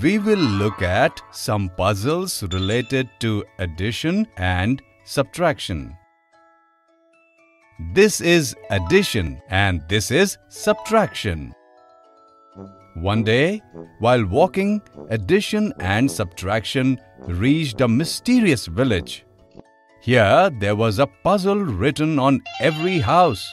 we will look at some puzzles related to addition and subtraction. This is addition and this is subtraction. One day, while walking, addition and subtraction reached a mysterious village. Here, there was a puzzle written on every house.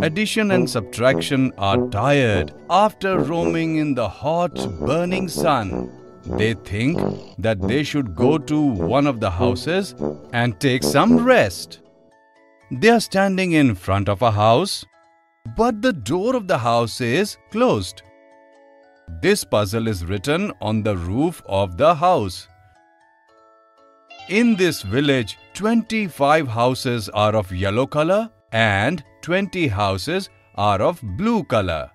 Addition and subtraction are tired after roaming in the hot, burning sun. They think that they should go to one of the houses and take some rest. They are standing in front of a house, but the door of the house is closed. This puzzle is written on the roof of the house. In this village, 25 houses are of yellow color and 20 houses are of blue color.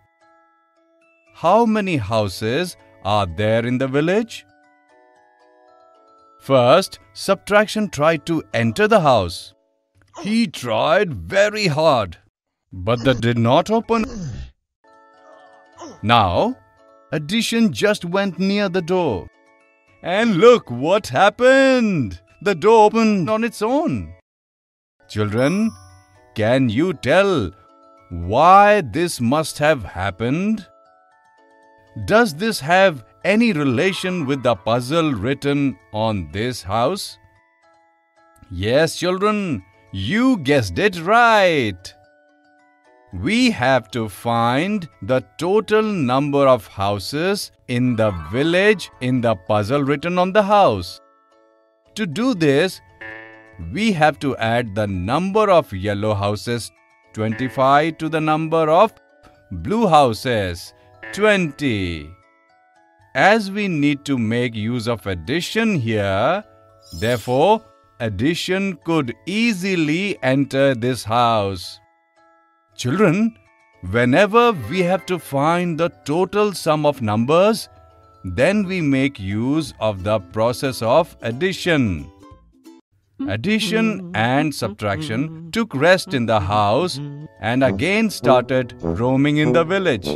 How many houses are there in the village? First, subtraction tried to enter the house. He tried very hard, but that did not open. Now, addition just went near the door. And look what happened! The door opened on its own. Children, can you tell why this must have happened? Does this have any relation with the puzzle written on this house? Yes, children, you guessed it right. We have to find the total number of houses in the village in the puzzle written on the house. To do this, we have to add the number of yellow houses 25 to the number of blue houses 20. As we need to make use of addition here, therefore addition could easily enter this house. Children, whenever we have to find the total sum of numbers, then we make use of the process of addition. Mm-hmm. Addition mm-hmm. and mm-hmm. subtraction took rest in the house and again started roaming in the village.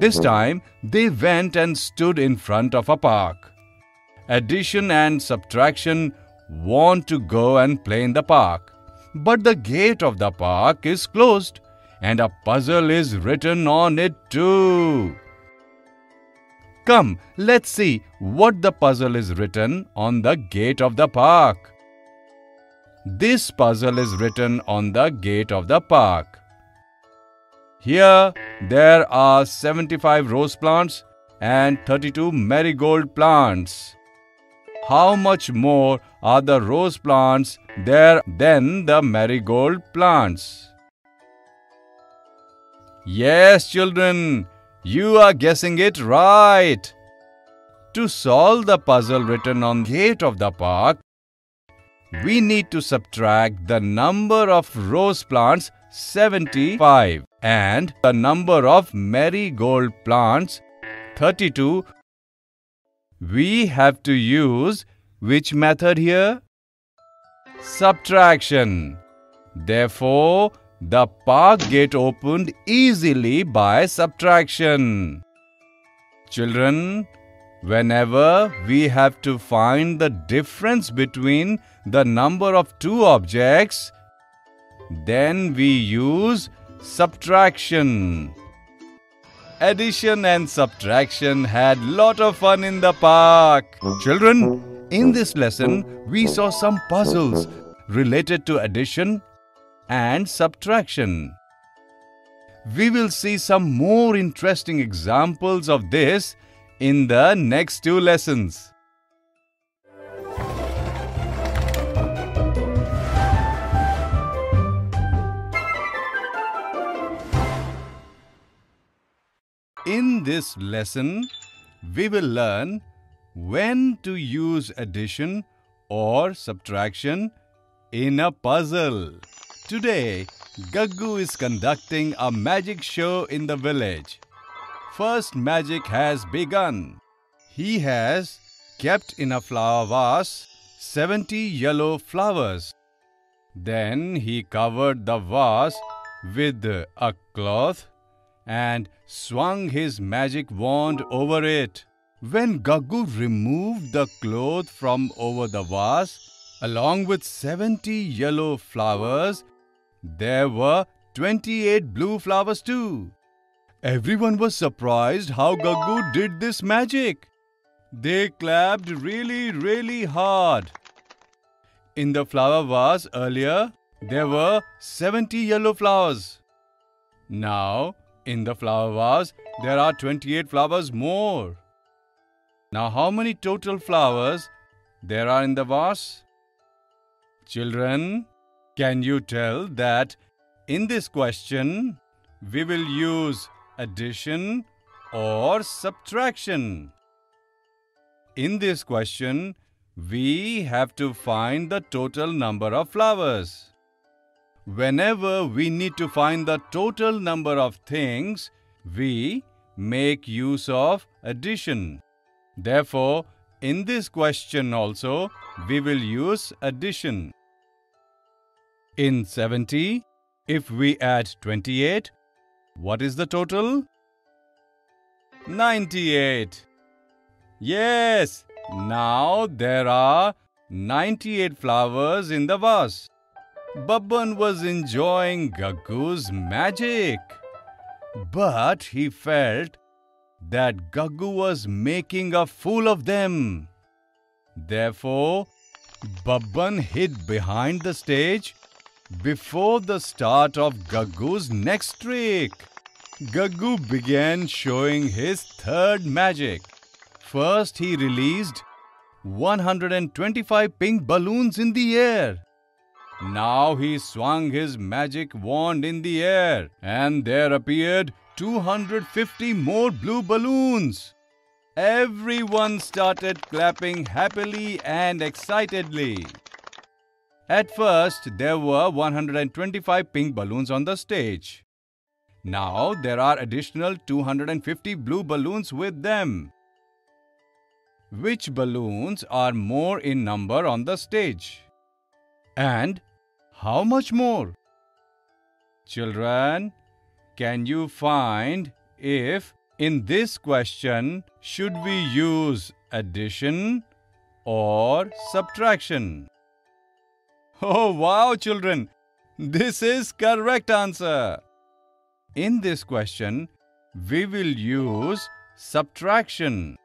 This time they went and stood in front of a park. Addition and subtraction want to go and play in the park, but the gate of the park is closed and a puzzle is written on it too. Come, let's see what the puzzle is written on the gate of the park. This puzzle is written on the gate of the park. Here there are 75 rose plants and 32 marigold plants. How much more are the rose plants there than the marigold plants? Yes, children, you are guessing it right. To solve the puzzle written on the gate of the park, we need to subtract the number of rose plants 75 and the number of marigold plants 32. We have to use which method here? Subtraction. Therefore, the park gate opened easily by subtraction. Children, whenever we have to find the difference between the number of two objects, then we use subtraction. Addition and subtraction had lot of fun in the park. Children, in this lesson, we saw some puzzles related to addition and subtraction. We will see some more interesting examples of this in the next two lessons. In this lesson, we will learn when to use addition or subtraction in a puzzle. Today, Gaggu is conducting a magic show in the village. First magic has begun. He has kept in a flower vase 70 yellow flowers. Then he covered the vase with a cloth and swung his magic wand over it. When Gaggu removed the cloth from over the vase, along with 70 yellow flowers, there were 28 blue flowers too. Everyone was surprised how Gaggu did this magic. They clapped really, really hard. In the flower vase earlier, there were 70 yellow flowers. Now, in the flower vase, there are 28 flowers more. Now, how many total flowers there are in the vase? Children, can you tell that in this question we will use addition or subtraction? In this question, we have to find the total number of flowers. Whenever we need to find the total number of things, we make use of addition. Therefore, in this question also, we will use addition. In 70, if we add 28, what is the total? 98. Yes, now there are 98 flowers in the vase. Babban was enjoying Gaggu's magic. But he felt that Gaggu was making a fool of them. Therefore, Babban hid behind the stage before the start of Gaggu's next trick, Gaggu began showing his third magic. First, he released 125 pink balloons in the air. Now he swung his magic wand in the air and there appeared 250 more blue balloons. Everyone started clapping happily and excitedly. At first, there were 125 pink balloons on the stage. Now, there are additional 250 blue balloons with them. Which balloons are more in number on the stage? And how much more? Children, can you find if in this question should we use addition or subtraction? Oh wow children, this is correct answer. In this question, we will use subtraction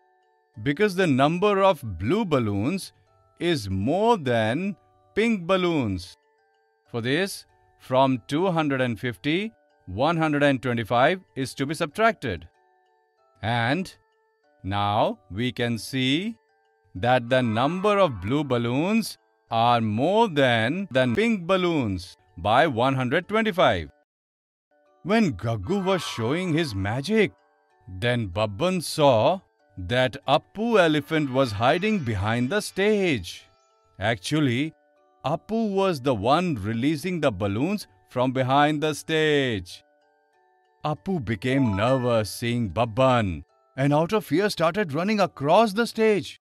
because the number of blue balloons is more than pink balloons. For this, from 250, 125 is to be subtracted. And now we can see that the number of blue balloons are more than the pink balloons by 125. When Gaggu was showing his magic, then Babban saw that Appu elephant was hiding behind the stage. Actually, Appu was the one releasing the balloons from behind the stage. Appu became nervous seeing Babban and out of fear started running across the stage.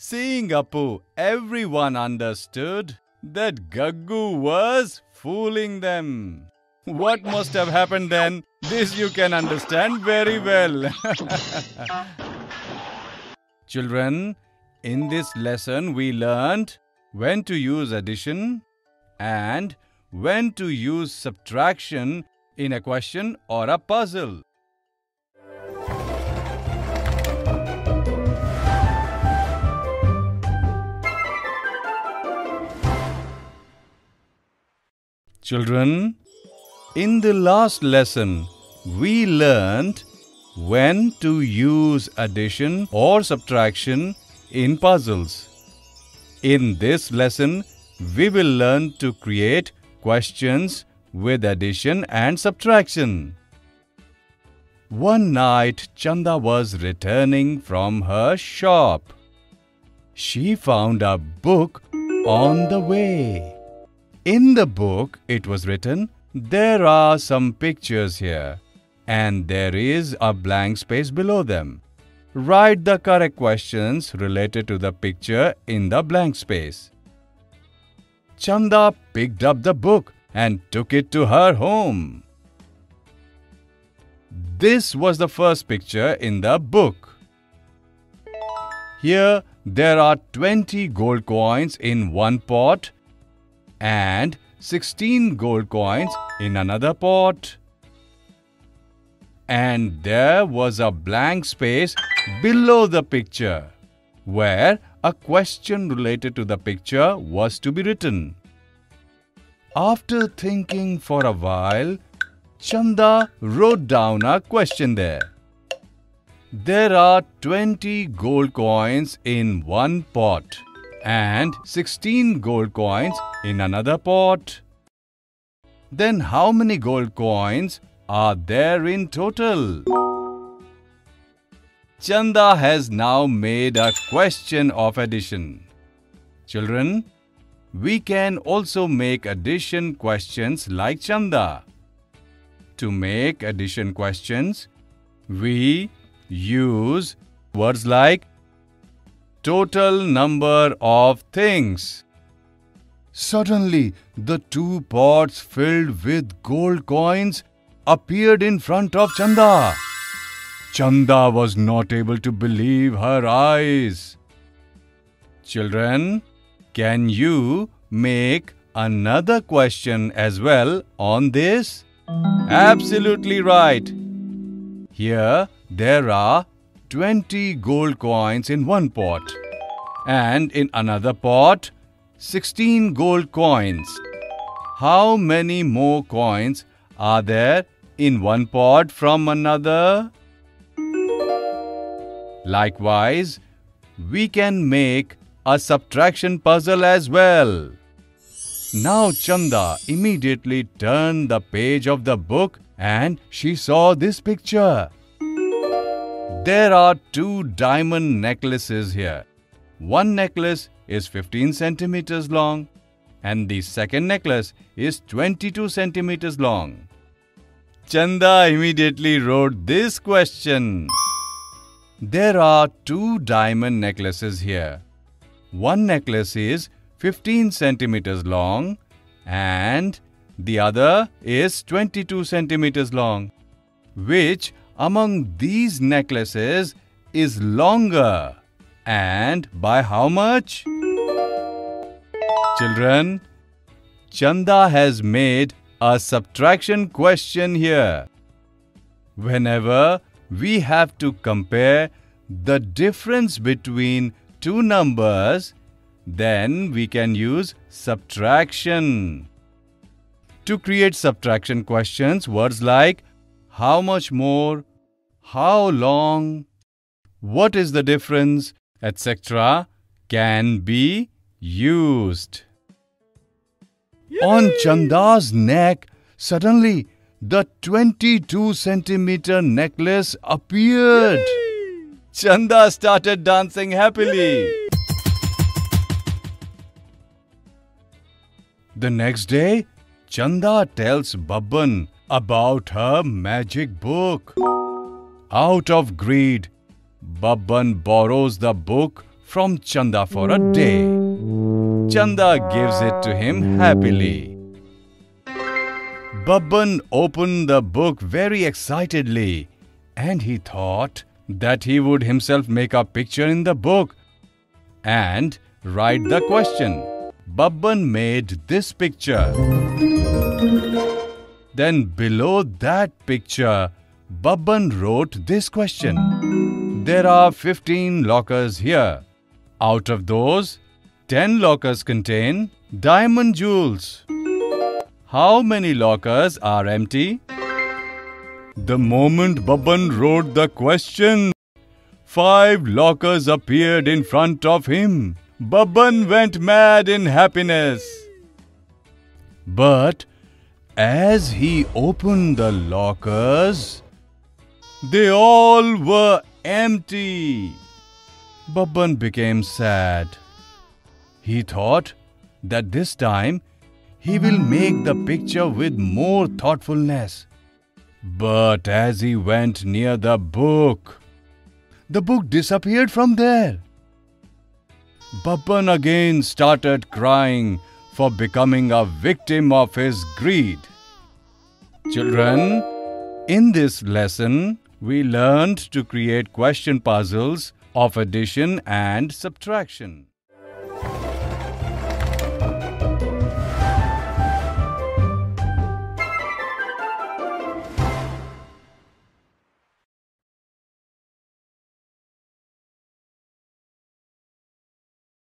Seeing Appu, everyone understood that Gaggu was fooling them. What must have happened then? This you can understand very well. Children, in this lesson we learned when to use addition and when to use subtraction in a question or a puzzle. Children, in the last lesson, we learned when to use addition or subtraction in puzzles. In this lesson, we will learn to create questions with addition and subtraction. One night, Chanda was returning from her shop. She found a book on the way. In the book, it was written, there are some pictures here and there is a blank space below them. Write the correct questions related to the picture in the blank space. Chanda picked up the book and took it to her home. This was the first picture in the book. Here there are 20 gold coins in one pot and 16 gold coins in another pot. And there was a blank space below the picture where a question related to the picture was to be written. After thinking for a while, Chanda wrote down a question there. There are 20 gold coins in one pot and 16 gold coins in another pot. Then how many gold coins are there in total? Chanda has now made a question of addition. Children, we can also make addition questions like Chanda. To make addition questions, we use words like total number of things. Suddenly, the two pots filled with gold coins appeared in front of Chanda. Chanda was not able to believe her eyes. Children, can you make another question as well on this? Absolutely right. Here, there are 20 gold coins in one pot and in another pot 16 gold coins. How many more coins are there in one pot from another? Likewise, we can make a subtraction puzzle as well. Now Chanda immediately turned the page of the book and she saw this picture. There are two diamond necklaces here. One necklace is 15 centimeters long and the second necklace is 22 centimeters long. Chanda immediately wrote this question. There are two diamond necklaces here. One necklace is 15 centimeters long and the other is 22 centimeters long. Which among these necklaces is longer and by how much? Children, Chanda has made a subtraction question here. Whenever we have to compare the difference between two numbers, then we can use subtraction. To create subtraction questions, words like how much more, how long, what is the difference, etc. can be used. Yay! On Chanda's neck, suddenly the 22 centimeter necklace appeared. Yay! Chanda started dancing happily. Yay! The next day, Chanda tells Babban about her magic book. Out of greed, Babban borrows the book from Chanda for a day. Chanda gives it to him happily. Babban opened the book very excitedly and he thought that he would himself make a picture in the book and write the question. Babban made this picture. Then below that picture, Babban wrote this question. There are 15 lockers here. Out of those, 10 lockers contain diamond jewels. How many lockers are empty? The moment Babban wrote the question, five lockers appeared in front of him. Babban went mad in happiness. But as he opened the lockers, they all were empty. Babban became sad. He thought that this time he will make the picture with more thoughtfulness. But as he went near the book, the book disappeared from there. Babban again started crying for becoming a victim of his greed. Children, in this lesson, we learned to create question puzzles of addition and subtraction.